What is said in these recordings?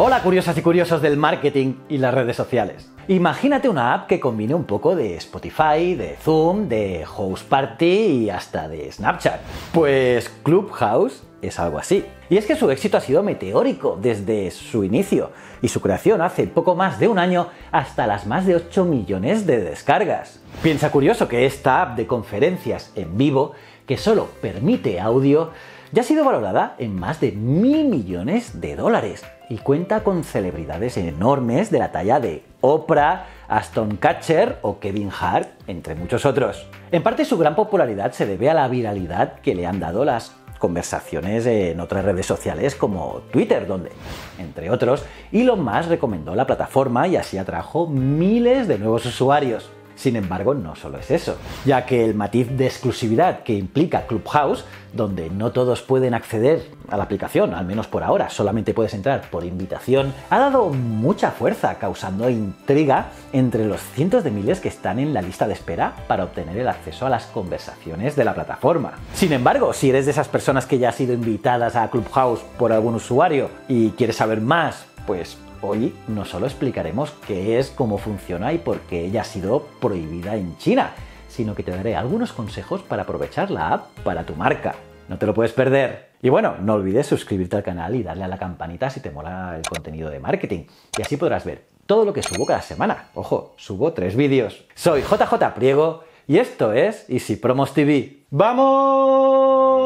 Hola curiosas y curiosos del marketing y las redes sociales. Imagínate una app que combine un poco de Spotify, de Zoom, de House Party y hasta de Snapchat. Pues Clubhouse es algo así. Y es que su éxito ha sido meteórico desde su inicio y su creación hace poco más de un año hasta las más de 8 millones de descargas. Piensa curioso que esta app de conferencias en vivo, que solo permite audio, ya ha sido valorada en más de mil millones de dólares y cuenta con celebridades enormes de la talla de Oprah, Aston Catcher o Kevin Hart, entre muchos otros. En parte su gran popularidad se debe a la viralidad que le han dado las conversaciones en otras redes sociales como Twitter, donde, entre otros, Elon Musk recomendó la plataforma y así atrajo miles de nuevos usuarios. Sin embargo, no solo es eso, ya que el matiz de exclusividad que implica Clubhouse, donde no todos pueden acceder a la aplicación, al menos por ahora, solamente puedes entrar por invitación, ha dado mucha fuerza, causando intriga entre los cientos de miles que están en la lista de espera para obtener el acceso a las conversaciones de la plataforma. Sin embargo, si eres de esas personas que ya han sido invitadas a Clubhouse por algún usuario y quieres saber más, pues Hoy no solo explicaremos qué es, cómo funciona y por qué ella ha sido prohibida en China, sino que te daré algunos consejos para aprovechar la app para tu marca. No te lo puedes perder. Y bueno, no olvides suscribirte al canal y darle a la campanita si te mola el contenido de marketing. Y así podrás ver todo lo que subo cada semana. Ojo, subo tres vídeos. Soy JJ Priego y esto es Easy Promos TV. ¡Vamos!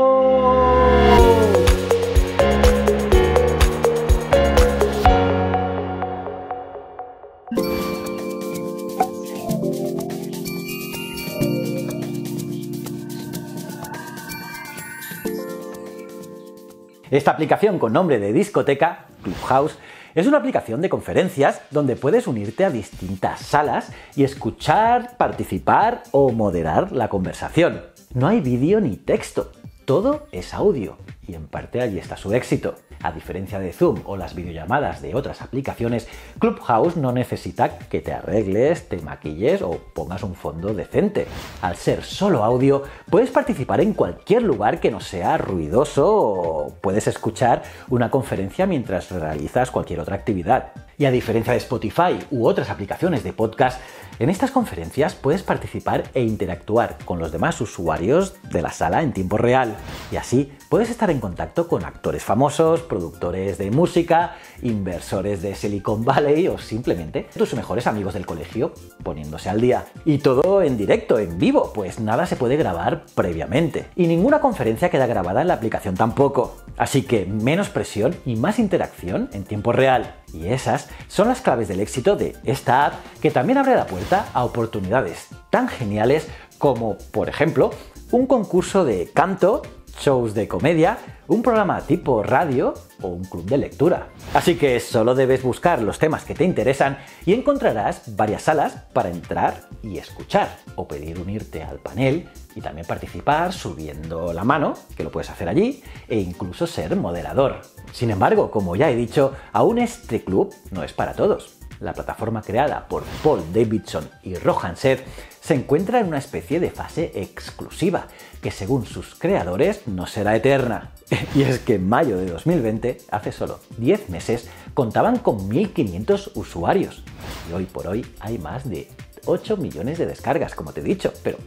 Esta aplicación con nombre de discoteca, Clubhouse, es una aplicación de conferencias donde puedes unirte a distintas salas y escuchar, participar o moderar la conversación. No hay vídeo ni texto, todo es audio y en parte allí está su éxito. A diferencia de Zoom o las videollamadas de otras aplicaciones, Clubhouse no necesita que te arregles, te maquilles o pongas un fondo decente. Al ser solo audio, puedes participar en cualquier lugar que no sea ruidoso o puedes escuchar una conferencia mientras realizas cualquier otra actividad. Y a diferencia de Spotify u otras aplicaciones de podcast, en estas conferencias puedes participar e interactuar con los demás usuarios de la sala en tiempo real. Y así puedes estar en contacto con actores famosos, productores de música, inversores de Silicon Valley o simplemente tus mejores amigos del colegio poniéndose al día. Y todo en directo, en vivo, pues nada se puede grabar previamente. Y ninguna conferencia queda grabada en la aplicación tampoco. Así que menos presión y más interacción en tiempo real. Y esas son las claves del éxito de esta app que también abre la puerta a oportunidades tan geniales como, por ejemplo, un concurso de canto, shows de comedia, un programa tipo radio o un club de lectura. Así que solo debes buscar los temas que te interesan y encontrarás varias salas para entrar y escuchar o pedir unirte al panel y también participar subiendo la mano, que lo puedes hacer allí, e incluso ser moderador. Sin embargo, como ya he dicho, aún este club no es para todos. La plataforma creada por Paul Davidson y Rohan Seth se encuentra en una especie de fase exclusiva, que según sus creadores no será eterna. Y es que en mayo de 2020, hace solo 10 meses, contaban con 1.500 usuarios. Y hoy por hoy hay más de 8 millones de descargas, como te he dicho, pero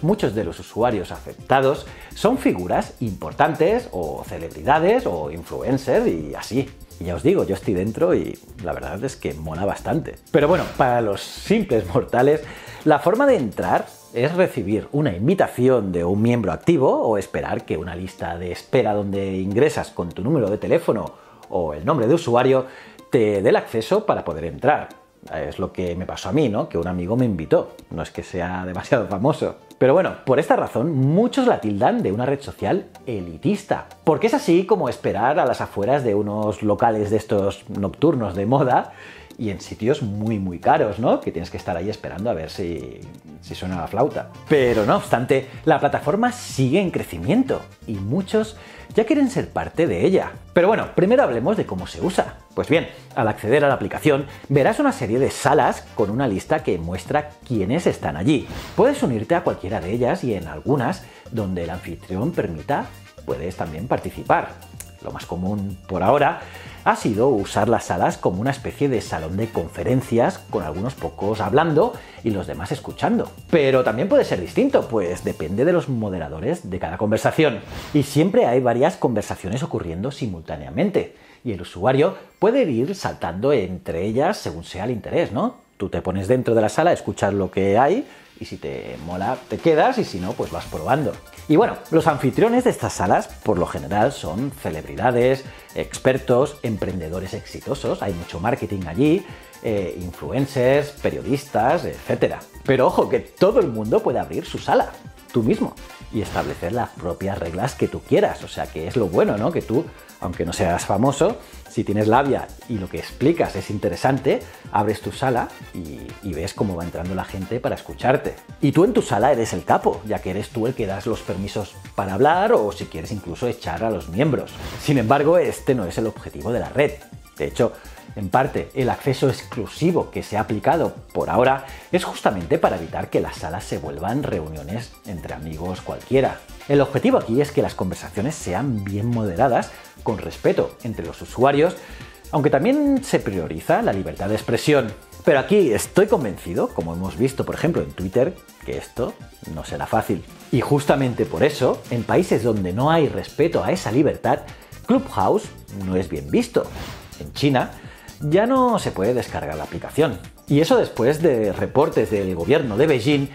muchos de los usuarios afectados son figuras importantes o celebridades o influencers y así. Y ya os digo, yo estoy dentro y la verdad es que mola bastante. Pero bueno, para los simples mortales, la forma de entrar es recibir una invitación de un miembro activo o esperar que una lista de espera donde ingresas con tu número de teléfono o el nombre de usuario te dé el acceso para poder entrar. Es lo que me pasó a mí, ¿no? Que un amigo me invitó. No es que sea demasiado famoso. Pero bueno, por esta razón muchos la tildan de una red social elitista. Porque es así como esperar a las afueras de unos locales de estos nocturnos de moda y en sitios muy muy caros, ¿no? Que tienes que estar ahí esperando a ver si, si suena la flauta. Pero no obstante, la plataforma sigue en crecimiento y muchos ya quieren ser parte de ella. Pero bueno, primero hablemos de cómo se usa. Pues bien, al acceder a la aplicación verás una serie de salas con una lista que muestra quiénes están allí. Puedes unirte a cualquiera de ellas y en algunas, donde el anfitrión permita, puedes también participar. lo más común por ahora, ha sido usar las salas como una especie de salón de conferencias con algunos pocos hablando y los demás escuchando. Pero también puede ser distinto, pues depende de los moderadores de cada conversación. Y siempre hay varias conversaciones ocurriendo simultáneamente y el usuario puede ir saltando entre ellas según sea el interés, ¿no? Tú te pones dentro de la sala, escuchas lo que hay y si te mola te quedas y si no pues vas probando. Y bueno, los anfitriones de estas salas por lo general son celebridades, expertos, emprendedores exitosos, hay mucho marketing allí, eh, influencers, periodistas, etc. Pero ojo, que todo el mundo puede abrir su sala, tú mismo, y establecer las propias reglas que tú quieras. O sea que es lo bueno, ¿no? Que tú, aunque no seas famoso, si tienes labia y lo que explicas es interesante, abres tu sala y, ves cómo va entrando la gente para escucharte. Y tú en tu sala eres el capo, ya que eres tú el que das los permisos para hablar o si quieres incluso echar a los miembros. Sin embargo, este no es el objetivo de la red. De hecho, en parte, el acceso exclusivo que se ha aplicado por ahora es justamente para evitar que las salas se vuelvan reuniones entre amigos cualquiera. El objetivo aquí es que las conversaciones sean bien moderadas, con respeto entre los usuarios, aunque también se prioriza la libertad de expresión. Pero aquí estoy convencido, como hemos visto por ejemplo en Twitter, que esto no será fácil. Y justamente por eso, en países donde no hay respeto a esa libertad, Clubhouse no es bien visto. En China, ya no se puede descargar la aplicación. Y eso después de reportes del gobierno de Beijing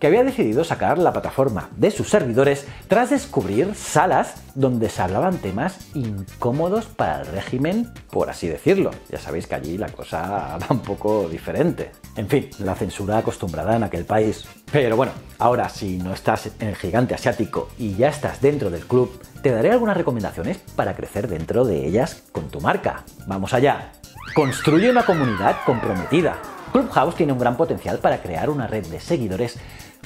que había decidido sacar la plataforma de sus servidores tras descubrir salas donde se hablaban temas incómodos para el régimen, por así decirlo. Ya sabéis que allí la cosa va un poco diferente. En fin, la censura acostumbrada en aquel país. Pero bueno, ahora si no estás en el gigante asiático y ya estás dentro del club, te daré algunas recomendaciones para crecer dentro de ellas con tu marca. Vamos allá. Construye una comunidad comprometida. Clubhouse tiene un gran potencial para crear una red de seguidores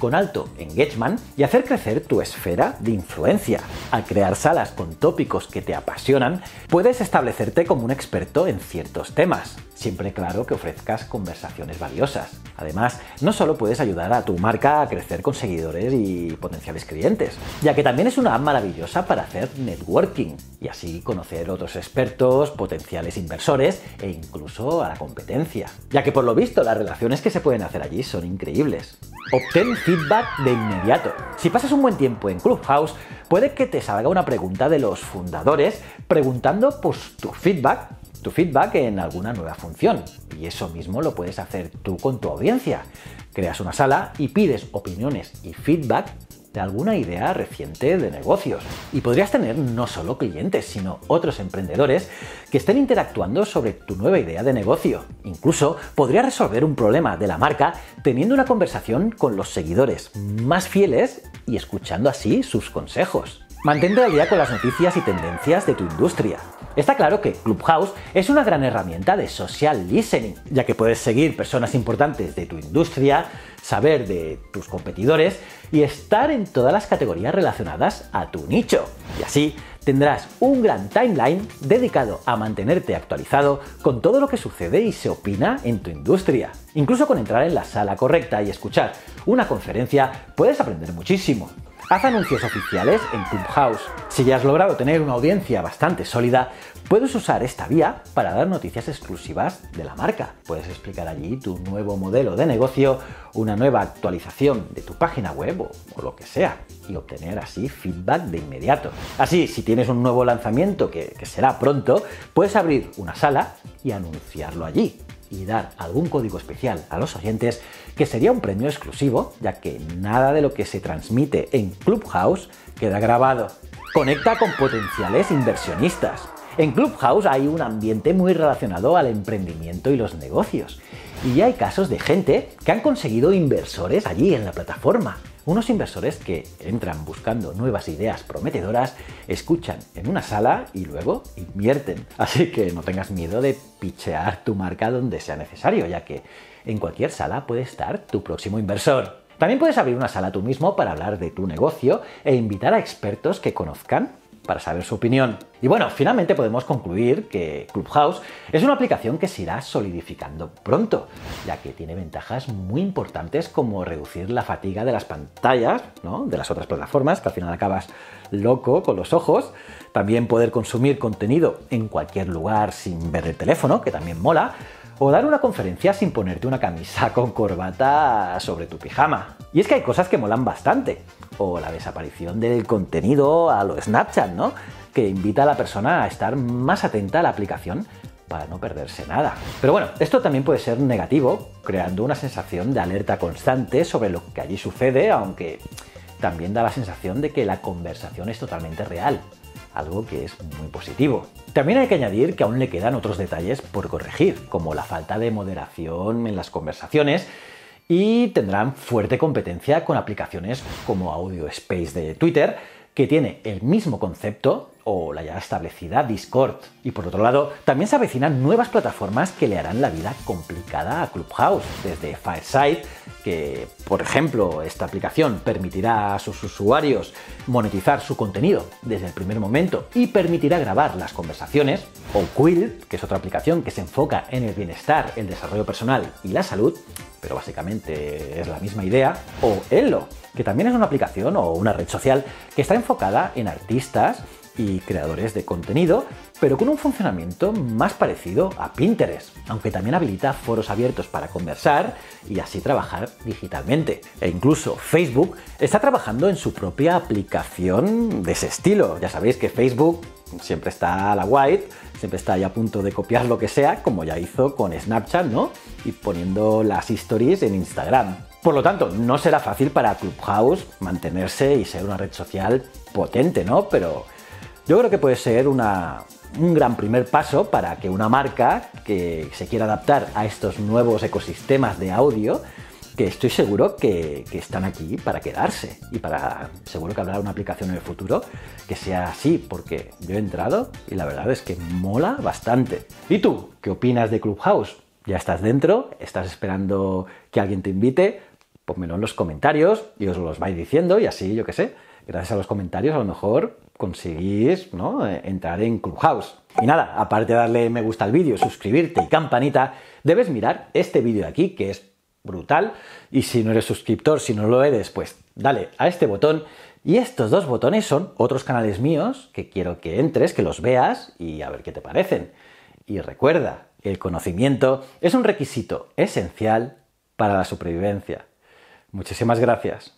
con alto engagement y hacer crecer tu esfera de influencia. Al crear salas con tópicos que te apasionan, puedes establecerte como un experto en ciertos temas siempre claro que ofrezcas conversaciones valiosas. Además, no solo puedes ayudar a tu marca a crecer con seguidores y potenciales clientes, ya que también es una app maravillosa para hacer networking y así conocer otros expertos, potenciales inversores e incluso a la competencia, ya que por lo visto las relaciones que se pueden hacer allí son increíbles. Obtén feedback de inmediato. Si pasas un buen tiempo en Clubhouse, puede que te salga una pregunta de los fundadores preguntando por tu feedback tu feedback en alguna nueva función. Y eso mismo lo puedes hacer tú con tu audiencia. Creas una sala y pides opiniones y feedback de alguna idea reciente de negocios. Y podrías tener no solo clientes, sino otros emprendedores que estén interactuando sobre tu nueva idea de negocio. Incluso podrías resolver un problema de la marca teniendo una conversación con los seguidores más fieles y escuchando así sus consejos. Mantente al día con las noticias y tendencias de tu industria. Está claro que Clubhouse es una gran herramienta de social listening, ya que puedes seguir personas importantes de tu industria, saber de tus competidores y estar en todas las categorías relacionadas a tu nicho. Y así tendrás un gran timeline dedicado a mantenerte actualizado con todo lo que sucede y se opina en tu industria. Incluso con entrar en la sala correcta y escuchar una conferencia puedes aprender muchísimo. Haz anuncios oficiales en Clubhouse. Si ya has logrado tener una audiencia bastante sólida, puedes usar esta vía para dar noticias exclusivas de la marca. Puedes explicar allí tu nuevo modelo de negocio, una nueva actualización de tu página web o, lo que sea y obtener así feedback de inmediato. Así, si tienes un nuevo lanzamiento que será pronto, puedes abrir una sala y anunciarlo allí y dar algún código especial a los oyentes que sería un premio exclusivo, ya que nada de lo que se transmite en Clubhouse queda grabado. Conecta con potenciales inversionistas. En Clubhouse hay un ambiente muy relacionado al emprendimiento y los negocios. Y hay casos de gente que han conseguido inversores allí en la plataforma. Unos inversores que entran buscando nuevas ideas prometedoras, escuchan en una sala y luego invierten. Así que no tengas miedo de pichear tu marca donde sea necesario, ya que en cualquier sala puede estar tu próximo inversor. También puedes abrir una sala tú mismo para hablar de tu negocio e invitar a expertos que conozcan para saber su opinión. Y bueno, finalmente podemos concluir que Clubhouse es una aplicación que se irá solidificando pronto, ya que tiene ventajas muy importantes como reducir la fatiga de las pantallas, ¿no? de las otras plataformas, que al final acabas loco con los ojos, también poder consumir contenido en cualquier lugar sin ver el teléfono, que también mola, o dar una conferencia sin ponerte una camisa con corbata sobre tu pijama. Y es que hay cosas que molan bastante, o la desaparición del contenido a lo Snapchat, ¿no? Que invita a la persona a estar más atenta a la aplicación para no perderse nada. Pero bueno, esto también puede ser negativo, creando una sensación de alerta constante sobre lo que allí sucede, aunque también da la sensación de que la conversación es totalmente real, algo que es muy positivo. También hay que añadir que aún le quedan otros detalles por corregir, como la falta de moderación en las conversaciones y tendrán fuerte competencia con aplicaciones como Audio Space de Twitter, que tiene el mismo concepto o la ya establecida Discord. Y por otro lado, también se avecinan nuevas plataformas que le harán la vida complicada a Clubhouse, desde Fireside, que por ejemplo esta aplicación permitirá a sus usuarios monetizar su contenido desde el primer momento y permitirá grabar las conversaciones, o Quill, que es otra aplicación que se enfoca en el bienestar, el desarrollo personal y la salud, pero básicamente es la misma idea, o Elo, que también es una aplicación o una red social que está enfocada en artistas y creadores de contenido, pero con un funcionamiento más parecido a Pinterest, aunque también habilita foros abiertos para conversar y así trabajar digitalmente. E incluso Facebook está trabajando en su propia aplicación de ese estilo. Ya sabéis que Facebook siempre está a la white, siempre está ahí a punto de copiar lo que sea, como ya hizo con Snapchat, ¿no? Y poniendo las stories en Instagram. Por lo tanto, no será fácil para Clubhouse mantenerse y ser una red social potente, ¿no? Pero yo creo que puede ser un gran primer paso para que una marca que se quiera adaptar a estos nuevos ecosistemas de audio, que estoy seguro que, que, están aquí para quedarse y para seguro que habrá una aplicación en el futuro que sea así, porque yo he entrado y la verdad es que mola bastante. ¿Y tú? ¿Qué opinas de Clubhouse? ¿Ya estás dentro? ¿Estás esperando que alguien te invite? Pónmelo en los comentarios y os los vais diciendo y así, yo qué sé, gracias a los comentarios a lo mejor conseguís ¿no? entrar en Clubhouse. Y nada, aparte de darle me gusta al vídeo, suscribirte y campanita, debes mirar este vídeo de aquí que es brutal y si no eres suscriptor, si no lo eres, pues dale a este botón y estos dos botones son otros canales míos que quiero que entres, que los veas y a ver qué te parecen. Y recuerda, el conocimiento es un requisito esencial para la supervivencia. Muchísimas gracias.